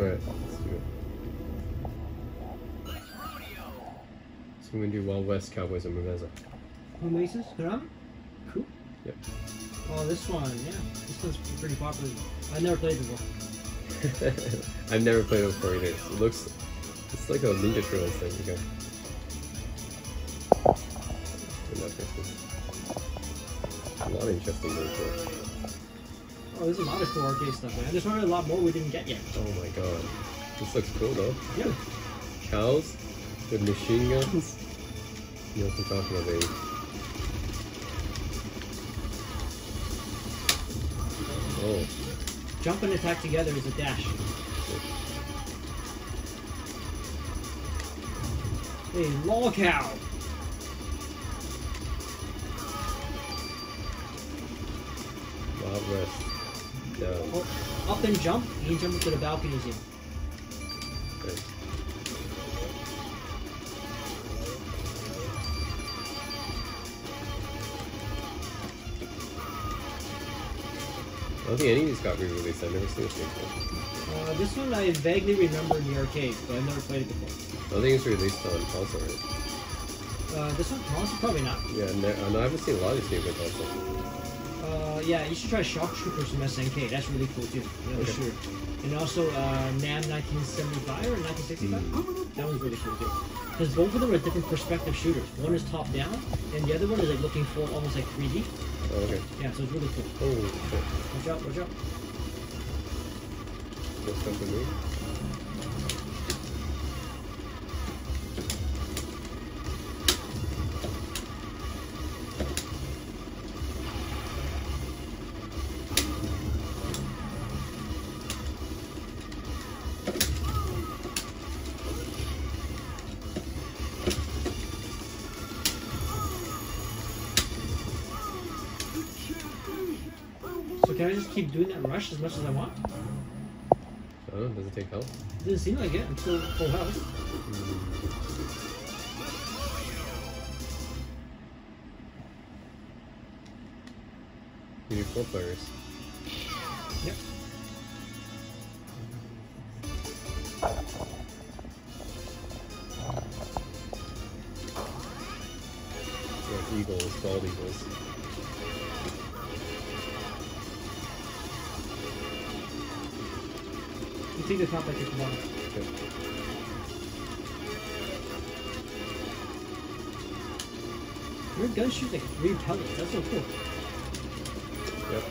Alright, let's do it. So we're gonna do Wild West Cowboys and Moo Mesa. Oasis, Haram? Cool. Yep. Oh, this one, yeah. This one's pretty popular. I've never played before. I've never played it before either. It looks, it's like a Ninja Turtles thing. Okay. And that person. A lot of interesting it. Oh, there's a lot of cool arcade stuff, man. There's probably a lot more we didn't get yet. Oh my god. This looks cool though. Yeah. Cows with machine guns. You know what I'm talking about, baby. Oh, Jump and attack together is a dash. Hey, lol cow! Up and jump, you can jump up to the balconies here. Nice. I don't think any of these got re-released. I've never seen this game before. Uh, this one I vaguely remember in the arcade, but I've never played it before. I don't think it's released on console, right? Uh, this one, console? Probably not. Yeah, no, I haven't seen a lot of these games on console. Uh, yeah, you should try Shock Troopers from SNK. That's really cool too. Another Okay. shooter. And also uh, NAM 1975 or 1965. Mm. That one's really cool too. Because both of them are different perspective shooters. One is top down, and the other one is like looking for almost like 3D. Oh, okay. Yeah, so it's really cool. Oh, shit. Watch out! Watch out! That's something new. Can I just keep doing that rush as much as I want? Oh, does it take health? Doesn't seem like it. Still full health. Hmm. You need four players. Yep. Yeah, eagles, bald eagles. You take the top, I take the. Okay. Your gun shoots like three pellets. That's so cool. Yep.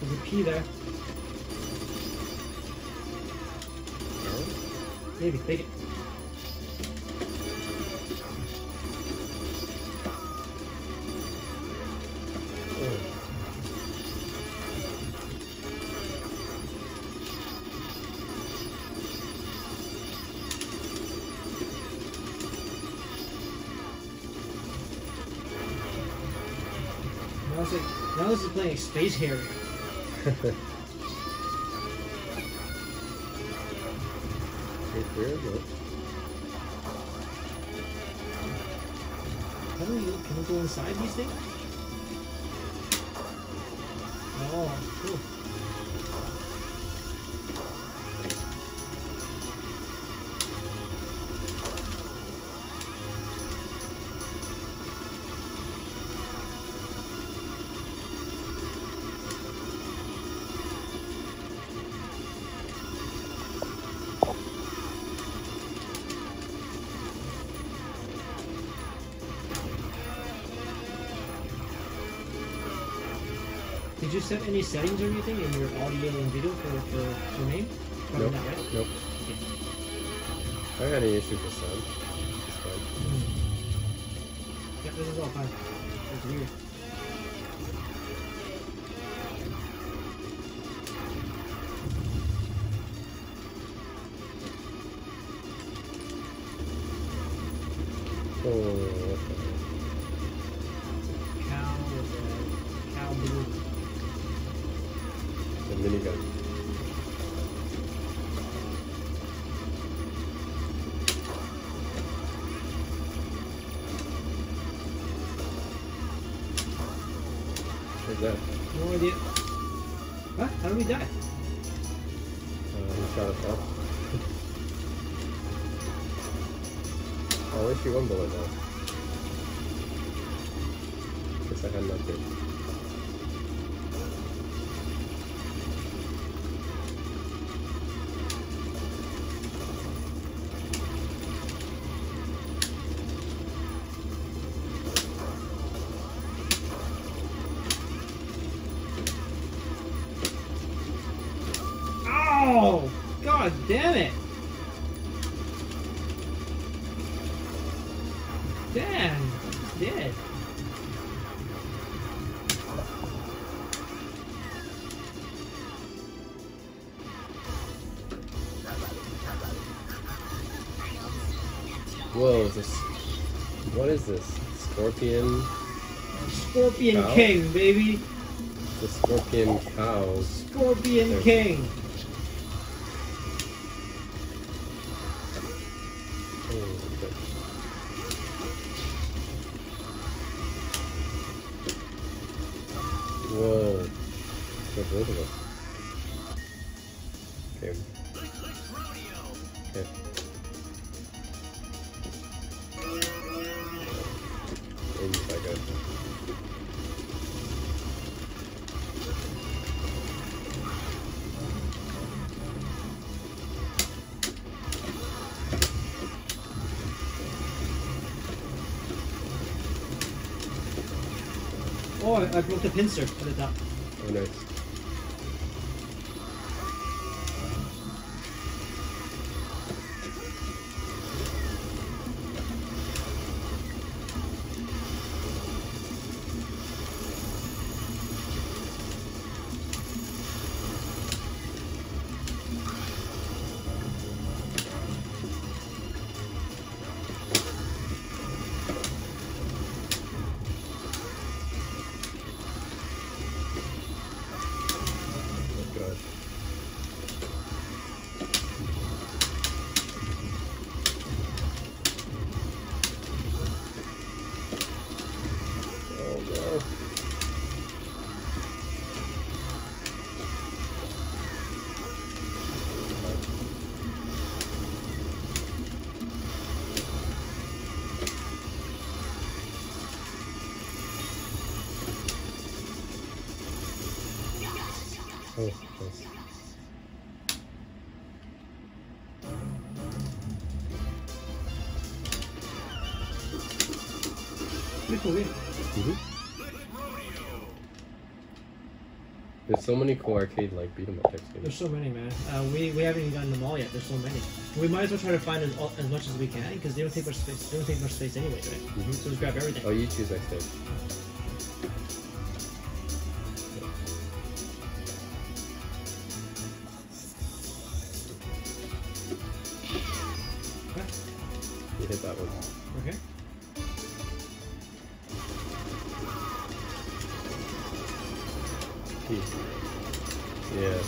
There's a P there. Maybe. Take it. This is playing Space Harrier. Pretty clear, but How do we can we go inside these things? Oh, cool. Did you set any settings or anything in your audio and video for, for your name? Probably nope. not, right? Nope. Okay. I had any issue with sound. It's fine. Yeah, this is all fine. It's weird. Minigun. What's that? No idea. Huh? How do we die? Uh, he shot us off. I only shoot one bullet though. Damn it! Damn! Dead. Whoa, this. What is this? Scorpion? Scorpion Cow? King, baby! The scorpion cow. Scorpion. King! They're both of us. Okay. Okay. Maybe if I go. Oh, I, I broke the pincer at the top. Oh, nice. Pretty cool game. Mhm. There's so many cool arcade like beat 'em up type There's so many, man. Uh, we, we haven't even gotten them all yet. There's so many. We might as well try to find as, as much as we can because they don't take much space. They don't take much space anyway, right? Mhm. So just grab everything. Oh, you choose next time. You hit that one. Okay.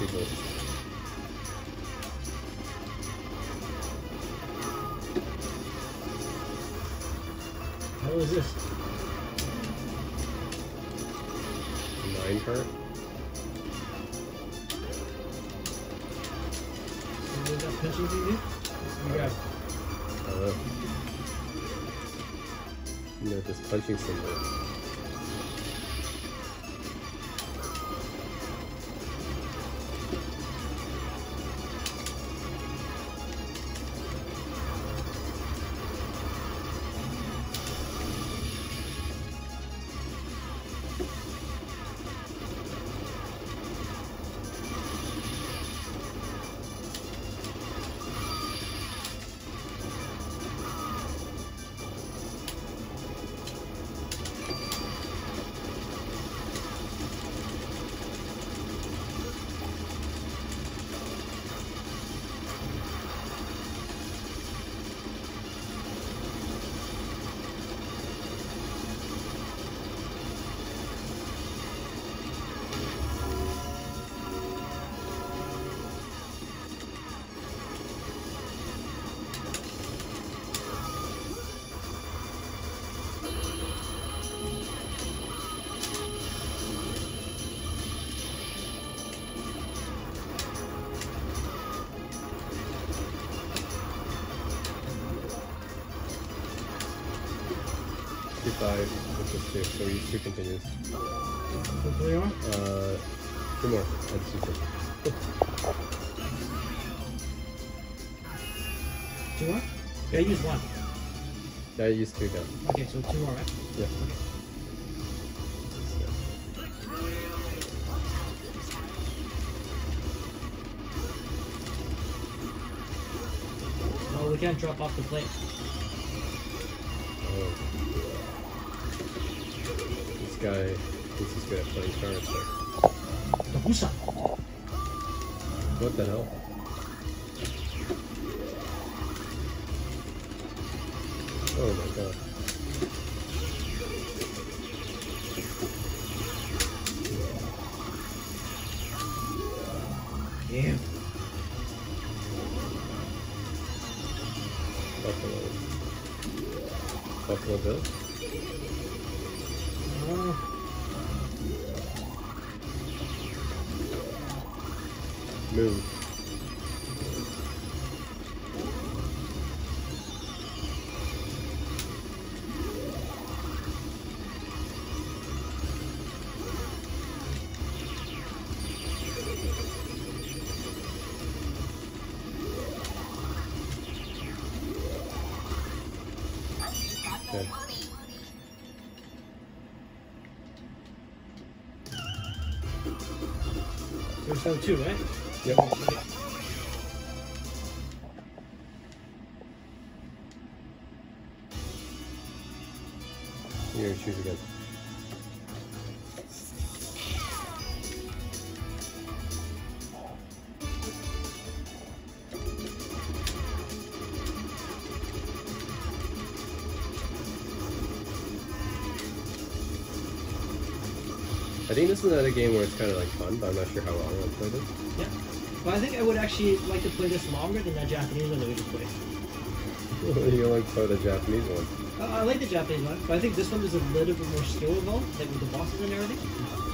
Yeah, people. How is this? Mine cart. So we got pinching thing, dude? You got Uh, you know, this punching symbol. 55 with this two, so we use two continues. So three more? Uh, two more. Add super. Two more? Yeah, use one. Yeah, I used two again. Okay, so two more, right? Yeah. Oh, we can't drop off the plate. Oh. This guy thinks he's good at playing but what the hell? Oh my god. Damn. Buffalo. Buffalo Bill? No two, right? Yep. Here, choose again. Think this is another game where it's kind of like fun, but I'm not sure how long I'll play this. Yeah. But I think I would actually like to play this longer than that Japanese one that we just played. you like play the Japanese one. Uh, I like the Japanese one, but I think this one is a little bit more skill involved, like with the bosses and everything.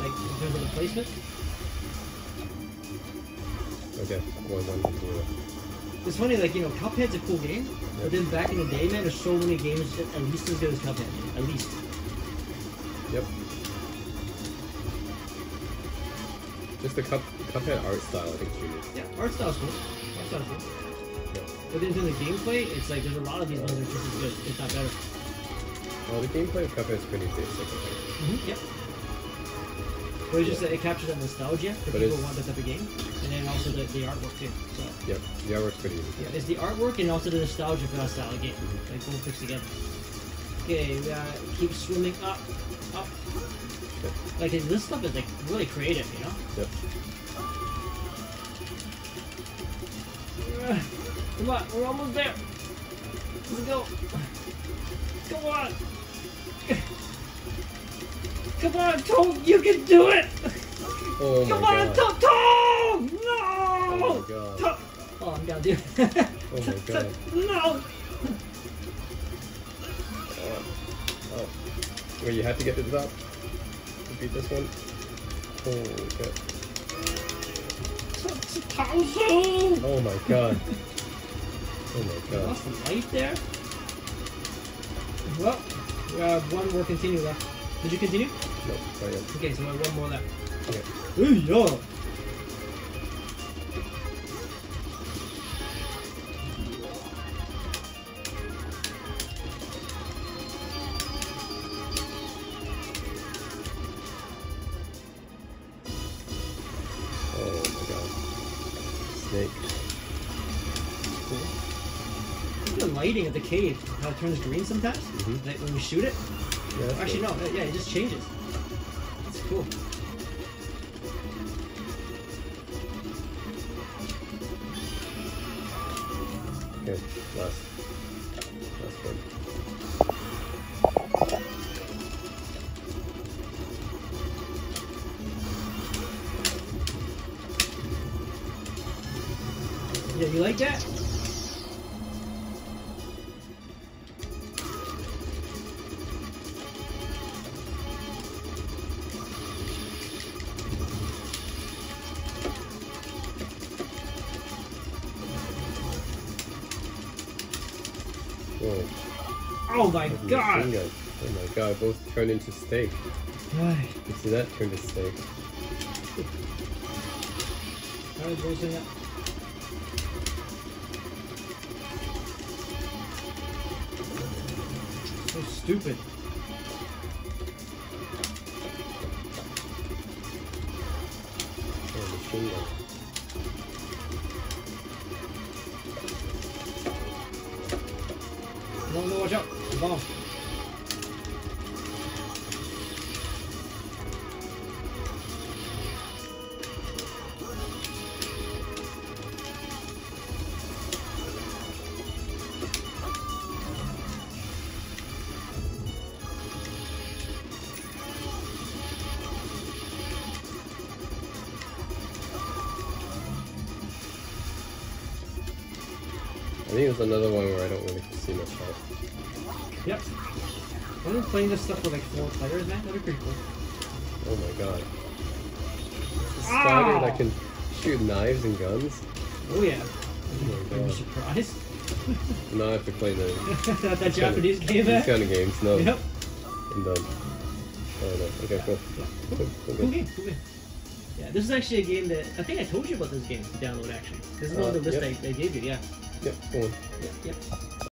Like in terms of the placement. Okay, one, one, continue. It's funny, like, you know, Cuphead's a cool game, but then back in the day, man, there's so many games that at least as good as Cuphead. At least. Just the cup, Cuphead art style, I think unique. Yeah, art style's cool. Art style's cool. Yeah. But then in of gameplay, it's like there's a lot of these ones that are just as good, if not better. Well, the gameplay of Cuphead is pretty basic, I think. Mm-hmm. Yep. But it's just that it captures that nostalgia for But people who want that type of game, and then also the, the artwork too. So Yep, the artwork's pretty easy. yeah, it's the artwork and also the nostalgia for that style of game, like both mixed together. Okay, we gotta keep swimming up, up. Yep. Like this stuff is like really creative, you know. Yep. Uh, Come on, we're almost there. Let's go. Come on. Come on, Toad, you can do it. Oh my Come on, god. Toad, Toad! No! Oh my god. Toad. Oh, I'm down, dude. Oh my god. No! Oh. oh. Wait, you had to get to the top beat this one? Holy shit. Oh my god. Oh my god. Lost some light there. Well, we have one more continue left. Did you continue? Nope, not yet. Okay, so we have one more left. Okay. Hey, yo! At the cave, how it turns green sometimes. Mhm. Like when we shoot it. Yeah, Actually, no, yeah, it just changes. It's cool. Okay, last. Last one. Yeah, you like that? Whoa. Oh my god! Oh my god, both turned into steak. Alright, You see that? Turned to steak. alright, boys, hang up. So stupid. No, no, watch out. Bomb. I think it's another one where I don't really see much help. Yep. Imagine playing this stuff with like four players, man. That'd be pretty cool. Oh my god. A Spider that can shoot knives and guns? Oh yeah. Oh my god. surprised? Now I have to play the that, that Japanese game, these kind of games. No, Yep. I'm done. Oh no. Okay, cool. Cool, cool, Cool game, cool game. Yeah, this is actually a game that I think I told you about this game to download. Actually, this is Uh, on the list yep. I, I gave you. Yeah. Yep, on. Yep. Yep.